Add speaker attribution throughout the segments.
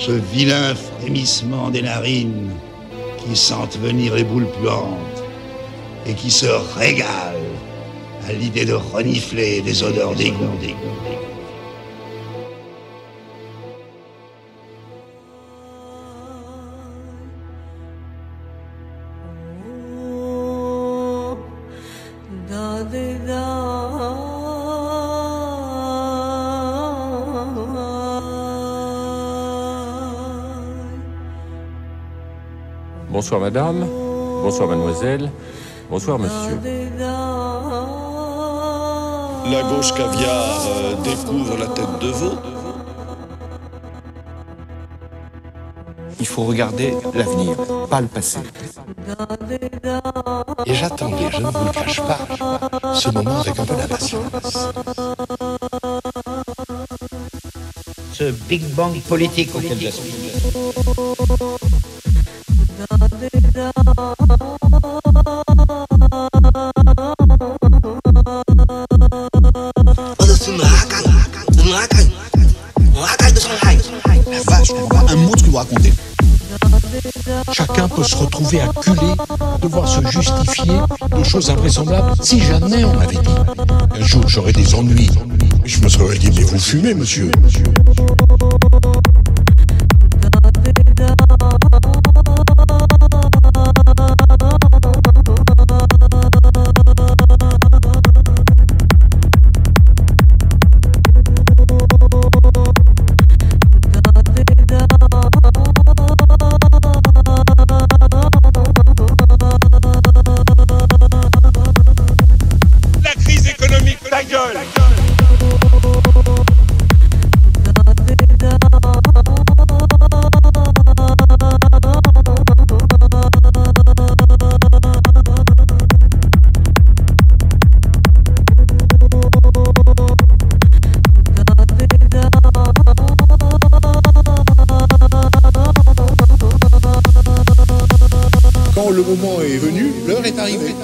Speaker 1: ce vilain frémissement des narines qui sentent venir les boules puantes et qui se régale à l'idée de renifler des odeurs d'égout.
Speaker 2: Bonsoir madame, bonsoir mademoiselle, bonsoir monsieur.
Speaker 3: La gauche caviar euh, découvre la tête de veau.
Speaker 4: Il faut regarder l'avenir, pas le passé.
Speaker 5: Et j'attendais, je ne vous le cache pas, ce moment avec un peu d'impatience.
Speaker 6: Ce Big Bang politique auquel j'aspire.
Speaker 5: Chacun peut se retrouver acculé, devoir se justifier de choses invraisemblables. Si jamais on m'avait dit, un jour j'aurais des ennuis, je me serais dit, mais vous fumez, monsieur. Quand le moment est venu, l'heure est arrivée.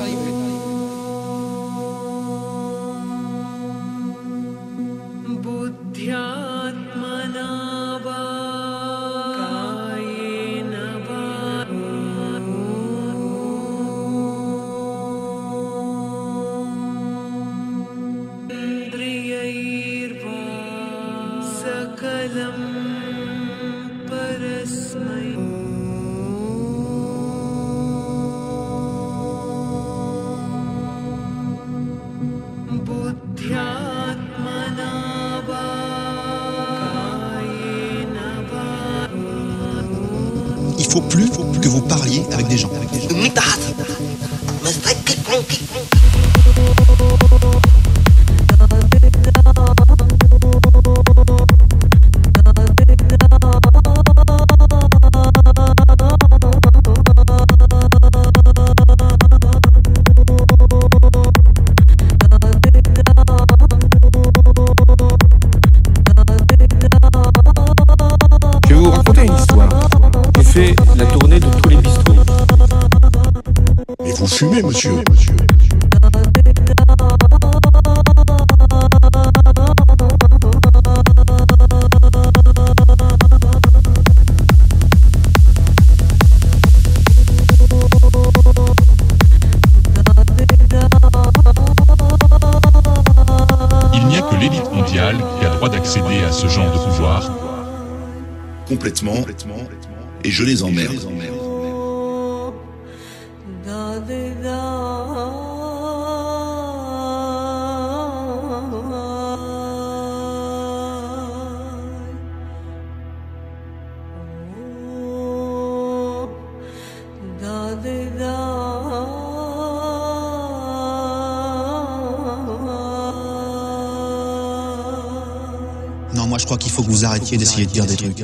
Speaker 4: Il faut plus que vous parliez avec des gens.
Speaker 2: Je vous
Speaker 5: fumez, monsieur.
Speaker 7: Il n'y a que l'élite mondiale qui a droit d'accéder à ce genre de pouvoir.
Speaker 8: complètement, et je les emmerde.
Speaker 4: Non, moi je crois qu'il faut que vous arrêtiez d'essayer de dire des trucs.